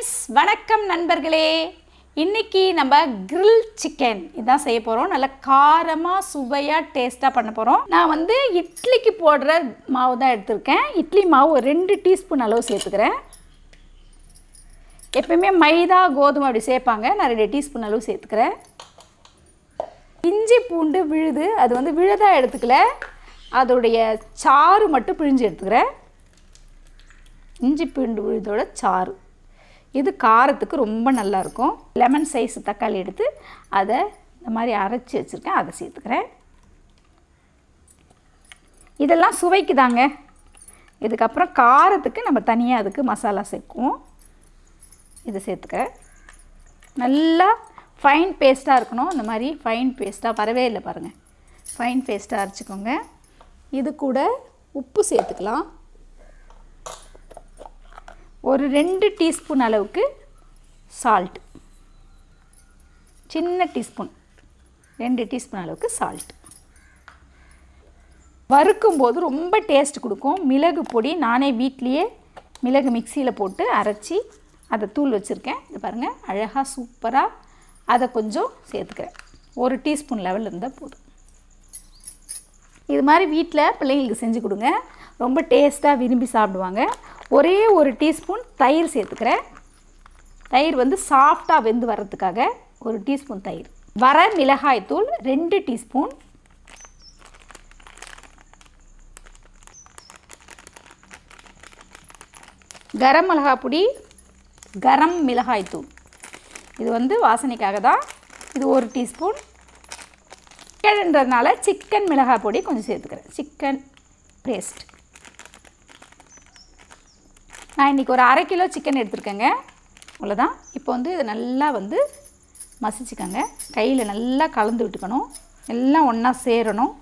Friends வணக்கம் நண்பர்களே. இன்னைக்கு நம்ம கிரில் சிக்கன் இதான் செய்ய போகிறோம் நல்லா காரமாக சுவையாக டேஸ்ட்டாக பண்ண போகிறோம் நான் வந்து இட்லிக்கு போடுற மாவு தான் எடுத்திருக்கேன். இட்லி மாவு ரெண்டு டீஸ்பூன் அளவு சேர்த்துக்கிறேன். எப்பயுமே மைதா கோதுமை அப்படி சேர்ப்பாங்க. நான் ரெண்டு டீஸ்பூன் அளவு சேர்த்துக்கிறேன். இஞ்சி பூண்டு விழுது அது வந்து விழுதா எடுத்துக்கல. அதோடைய சாறு மட்டும் பிழிஞ்சு எடுத்துக்கிறேன். இஞ்சி பூண்டு விழுதோட சாறு. இது காரத்துக்கு ரொம்ப நல்லா இருக்கும் லெமன் சைஸ் தக்காளி எடுத்து அதை இந்த மாதிரி அரைச்சி வச்சுருக்கேன். அதை சேர்த்துக்கிறேன். இதெல்லாம் சுவைக்கு தாங்க இதுக்கப்புறம் காரத்துக்கு நம்ம தனியாக அதுக்கு மசாலா சேர்க்குவோம். இதை சேர்த்துக்கிறேன். நல்லா ஃபைன் பேஸ்ட்டாக இருக்கணும். இந்த மாதிரி ஃபைன் பேஸ்ட்டாக வரவே இல்லை பாருங்கள் ஃபைன் பேஸ்ட்டாக அரைச்சிக்கோங்க. இது கூட உப்பு சேர்த்துக்கலாம். ஒரு ரெண்டு டீஸ்பூன் அளவுக்கு சால்ட் சின்ன டீஸ்பூன் ரெண்டு டீஸ்பூன் அளவுக்கு சால்ட் வறுக்கும்போது ரொம்ப டேஸ்ட் கொடுக்கும். மிளகு பொடி நானே வீட்லேயே மிளகு மிக்சியில் போட்டு அரைச்சி அதை தூள் வச்சுருக்கேன். இது பாருங்கள் அழகாக சூப்பராக அதை கொஞ்சம் சேர்த்துக்கிறேன். ஒரு டீஸ்பூன் லெவல் இருந்தால் போதும். இது மாதிரி வீட்டில் பிள்ளைங்களுக்கு செஞ்சு கொடுங்க. ரொம்ப டேஸ்ட்டாக விரும்பி சாப்பிடுவாங்க. ஒரே ஒரு டீஸ்பூன் தயிர் சேர்த்துக்கிறேன். தயிர் வந்து சாஃப்டாக வெந்து வர்றதுக்காக ஒரு டீஸ்பூன் தயிர். வர மிளகாய் தூள் ரெண்டு டீஸ்பூன். கரம் மிளகாய் பொடி கரம் மிளகாய் தூள். இது வந்து வாசனைக்காக தான் இது ஒரு டீஸ்பூன். சிக்கன்ன்றதுனால சிக்கன் மிளகாய் பொடி கொஞ்சம் சேர்த்துக்கிறேன். Chicken paste. நான் இன்றைக்கி ஒரு அரை கிலோ சிக்கன் எடுத்துருக்கேங்க. அவ்வளோதான் இப்போ வந்து இதை நல்லா வந்து மசிச்சுக்கோங்க. கையில் நல்லா கலந்து விட்டுக்கணும். எல்லாம் ஒன்றா சேரணும்.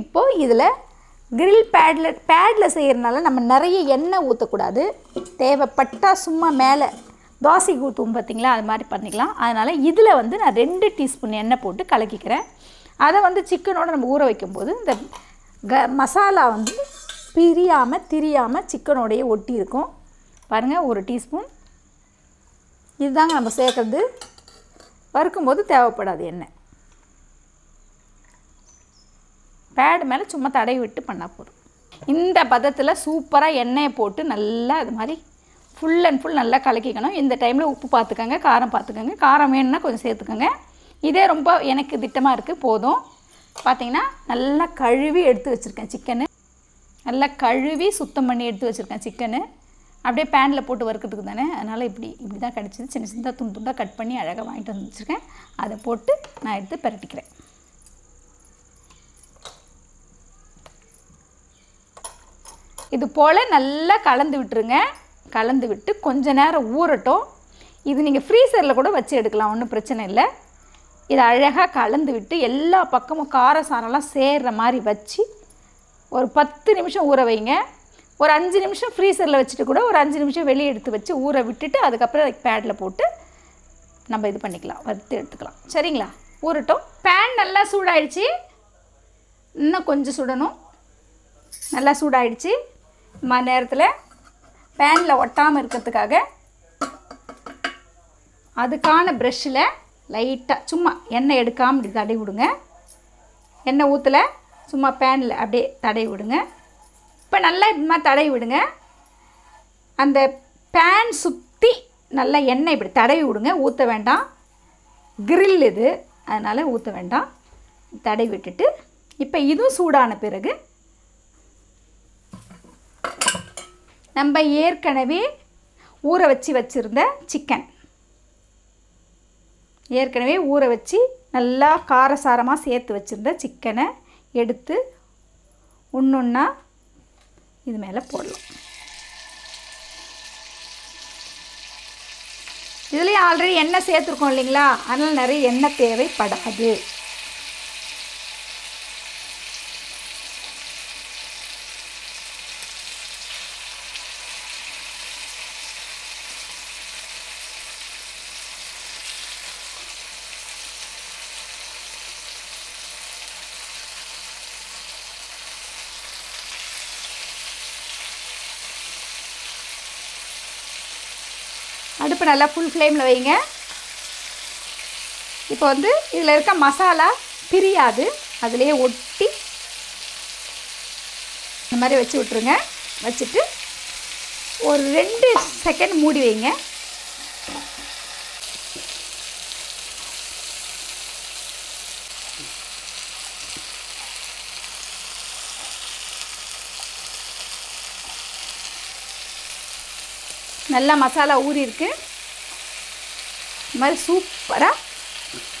இப்போது இதில் கிரில் பேடில் பேடில் செய்கிறனால நம்ம நிறைய எண்ணெய் ஊற்றக்கூடாது தேவைப்பட்டால் சும்மா மேலே தோசைக்கு ஊற்றும் பார்த்தீங்களா அது மாதிரி பண்ணிக்கலாம். அதனால் இதில் வந்து நான் ரெண்டு டீஸ்பூன் எண்ணெய் போட்டு கலக்கிக்கிறேன். அதை வந்து சிக்கனோடு நம்ம ஊற வைக்கும்போது இந்த க மசாலா வந்து பிரியாமல் திரியாமல் சிக்கனோடையே ஒட்டி இருக்கும். பாருங்கள் ஒரு டீஸ்பூன். இதுதாங்க நம்ம சேர்க்குறது. வறுக்கும்போது தேவைப்படாது எண்ணெய். பேடு மேலே சும்மா தடவி விட்டு பண்ணால் போதும். இந்த பதத்தில் சூப்பராக எண்ணெயை போட்டு நல்லா இது மாதிரி ஃபுல் அண்ட் ஃபுல் நல்லா கலக்கிக்கணும். இந்த டைமில் உப்பு பார்த்துக்கோங்க காரம் பார்த்துக்கோங்க காரம் வேணும்னா கொஞ்சம் சேர்த்துக்கோங்க. இதே ரொம்ப எனக்கு திட்டமாக இருக்குது போதும். பார்த்தீங்கன்னா நல்லா கழுவி எடுத்து வச்சுருக்கேன் சிக்கனு. நல்லா கழுவி சுத்தம் பண்ணி எடுத்து வச்சுருக்கேன் சிக்கனு. அப்படியே பேனில் போட்டு வறுக்கிறதுக்கு தானே. அதனால் இப்படி இப்படி தான் கிடச்சிது. சின்ன சின்னதாக துண்டு துண்டாக கட் பண்ணி அழகாக வாங்கிட்டு வந்து வச்சுருக்கேன். அதை போட்டு நான் எடுத்து பரட்டிக்கிறேன். இது போல் நல்லா கலந்து விட்டுருங்க. கலந்து விட்டு கொஞ்ச நேரம் ஊறட்டும். இது நீங்கள் ஃப்ரீசரில் கூட வச்சு எடுக்கலாம். ஒன்றும் பிரச்சனை இல்லை. இதை அழகாக கலந்து விட்டு எல்லா பக்கமும் கார சாரெல்லாம் சேர்கிற மாதிரி வச்சு ஒரு பத்து நிமிஷம் ஊற வைங்க. ஒரு அஞ்சு நிமிஷம் ஃப்ரீசரில் வச்சுட்டு கூட ஒரு அஞ்சு நிமிஷம் வெளியே எடுத்து வச்சு ஊற விட்டுட்டு அதுக்கப்புறம் அதுக்கு பேடில் போட்டு நம்ம இது பண்ணிக்கலாம். வறுத்து எடுத்துக்கலாம். சரிங்களா? ஊறட்டும். பேன் நல்லா சூடாயிடுச்சு. இன்னும் கொஞ்சம் சுடணும். நல்லா சூடாயிடுச்சு. ம நேரத்தில் பேனில் ஒட்டாமல் இருக்கிறதுக்காக அதுக்கான ப்ரெஷ்ஷில் லைட்டாக சும்மா எண்ணெய் எடுக்காமல் இப்படி தடவி விடுங்க. எண்ணெய் ஊற்றல சும்மா பேனில் அப்படியே தடவி விடுங்க. இப்போ நல்லா இது மாதிரி தடவி விடுங்க. அந்த பேன் சுற்றி நல்லா எண்ணெய் இப்படி தடவி விடுங்க. ஊற்ற வேண்டாம். கிரில் இது. அதனால் ஊற்ற வேண்டாம். தடவி விட்டுட்டு இப்போ இதுவும் சூடான பிறகு நம்ம ஏற்கனவே ஊற வச்சு வச்சுருந்த சிக்கன் ஏற்கனவே ஊற வச்சு நல்லா காரசாரமாக சேர்த்து வச்சுருந்த சிக்கனை எடுத்து ஒன்றொன்னா இது மேலே போடலாம். இதுலேயும் ஆல்ரெடி எண்ணெய் சேர்த்துருக்கோம் இல்லைங்களா? அதனால் நிறைய எண்ணெய் தேவைப்படாது. அடுப்பு நல்லா ஃபுல் ஃப்ளேமில் வைங்க. இப்போ வந்து இதில் இருக்க மசாலா பிரியாது. அதுலேயே ஒட்டி இந்த மாதிரி வச்சு விட்ருங்க வச்சுட்டு ஒரு ரெண்டு செகண்ட் மூடி வைங்க. நல்லா மசாலா ஊறியிருக்கு. இது மாதிரி சூப்பராக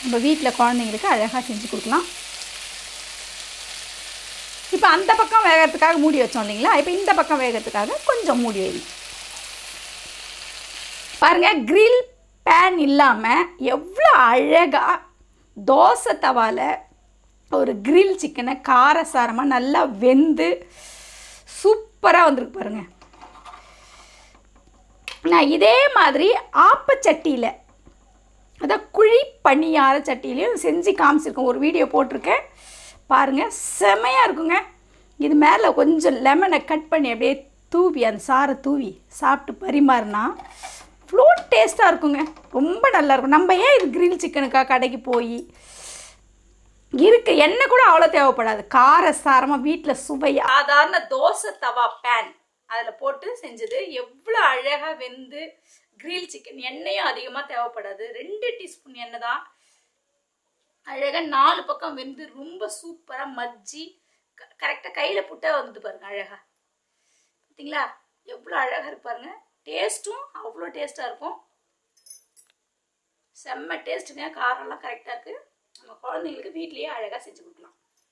நம்ம வீட்டில் குழந்தைங்களுக்கு அழகாக செஞ்சு கொடுக்கலாம். இப்போ அந்த பக்கம் வேகிறதுக்காக மூடி வச்சோம் இல்லைங்களா? இப்போ இந்த பக்கம் வேகிறதுக்காக கொஞ்சம் மூடி வைங்க. பாருங்க க்ரில் பேன் இல்லாமல் எவ்வளோ அழகாக தோசை தவால ஒரு க்ரில் சிக்கனை காரசாரமாக நல்லா வெந்து சூப்பராக வந்திருக்கு பாருங்கள் நான் இதே மாதிரி ஆப்பச்சட்டியில் அதான் குழி பணியார சட்டியிலையும் செஞ்சு காமிச்சிருக்கேன். ஒரு வீடியோ போட்டிருக்கேன். பாருங்கள் செமையாக இருக்குங்க. இது மேலே கொஞ்சம் லெமனை கட் பண்ணி அப்படியே தூவி அந்த சாரை தூவி சாப்பிட்டு பரிமாறினா அவ்வளோ டேஸ்ட்டாக இருக்குங்க. ரொம்ப நல்லாயிருக்கும் நம்ம ஏன் இது கிரில் சிக்கனுக்காக கடைக்கு போய் இருக்கு? எண்ணெய் கூட அவ்வளோ தேவைப்படாது. கார சாரமாக வீட்டில் சுவை சாதாரண தோசை தவா பேன். போட்டு செஞ்சது. எவ்வளோ அழகாக வெந்து கிரில் சிக்கன் எண்ணெயும் அதிகமாக தேவைப்படாது. ரெண்டு டீஸ்பூன் எண்ணெய் தான். அழகாக நாலு பக்கம் வெந்து ரொம்ப சூப்பராக மஜ்ஜி. கரெக்டாக கையில் புட்டா வந்துட்டு பாருங்க அழகாக பார்த்தீங்களா எவ்வளோ அழகாக இருப்பாருங்க டேஸ்ட்டும் அவ்வளோ டேஸ்ட்டாக இருக்கும். செம்ம டேஸ்ட்டுங்க காரம்லாம் கரெக்டாக இருக்குது நம்ம குழந்தைங்களுக்கு வீட்லேயே அழகாக செஞ்சு கொடுக்கலாம்.